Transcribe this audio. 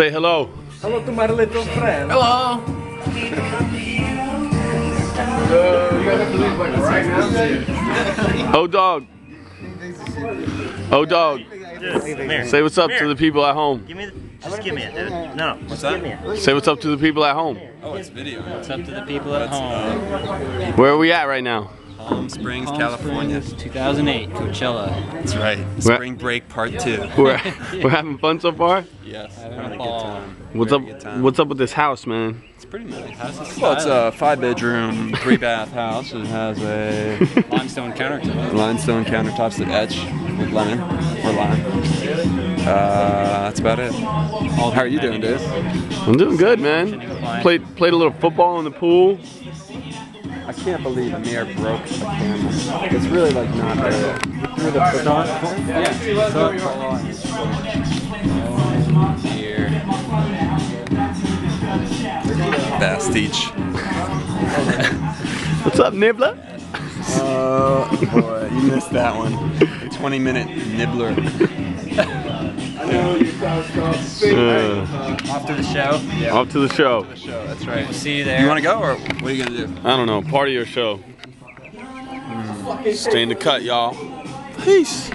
Say hello. Hello to my little friend. Hello. Oh dog. Oh dog. Say what's up to the people at home. Give me the, just give me it, dude. No, just that? give me it. Say what's up to the people at home. Oh, it's video. It's up to the people at home. Uh, Where are we at right now? Palm Springs, Palm California. Springs, 2008, Coachella. That's right. Spring break part two. We're we're having fun so far. Yes. Having Having a a good ball. time. What's Very up? good time. What's up with this house, man? It's pretty nice. How's this Well, it's a five bedroom, three bath house. It has a limestone countertop. limestone countertops that etch with lemon or lime. Uh, that's about it. How are you doing, amenities. Dave? I'm doing good, man. Played played a little football in the pool. I can't believe Amir broke the camera. It's really like not there. Through the baton. Here. Bastige. What's up, Nibbler? Oh boy, you missed that one. A 20 minute nibbler. Uh, Off to the show. off to the show. Show, that's right. We'll see you there. You want to go or what are you gonna do? I don't know. Party or show. Stay in the cut, y'all. Peace.